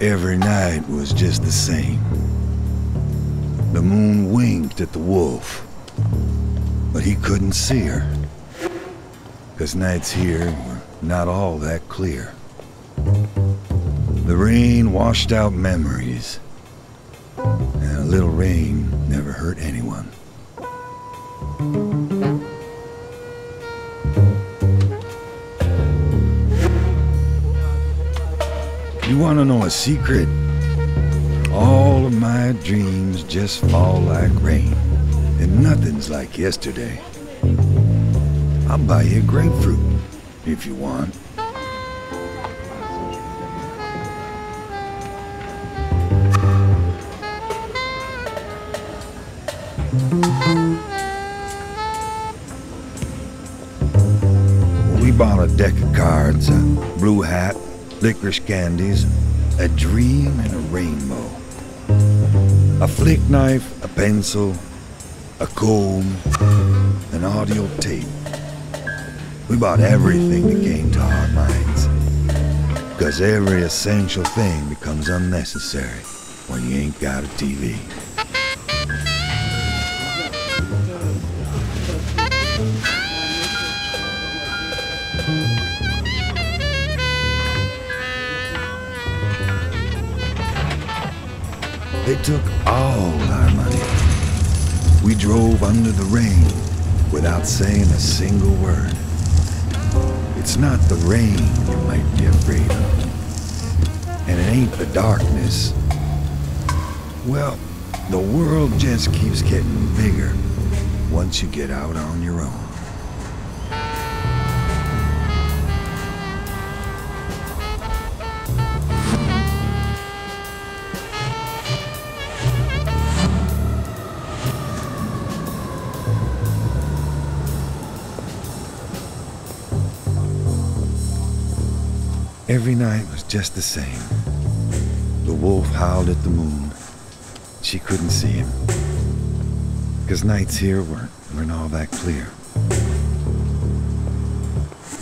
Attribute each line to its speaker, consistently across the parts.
Speaker 1: Every night was just the same. The moon winked at the wolf, but he couldn't see her. Cause nights here were not all that clear. The rain washed out memories, and a little rain never hurt anyone. You want to know a secret? All of my dreams just fall like rain, and nothing's like yesterday. I'll buy you a grapefruit if you want. We bought a deck of cards, a blue hat, licorice candies, a dream and a rainbow. A flick knife, a pencil, a comb, an audio tape. We bought everything that came to our minds. Because every essential thing becomes unnecessary when you ain't got a TV. They took all our money. We drove under the rain without saying a single word. It's not the rain you might be afraid of. And it ain't the darkness. Well, the world just keeps getting bigger once you get out on your own. Every night was just the same. The wolf howled at the moon. She couldn't see him. Because nights here weren't, weren't all that clear.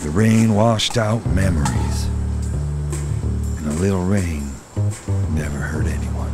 Speaker 1: The rain washed out memories. And a little rain never hurt anyone.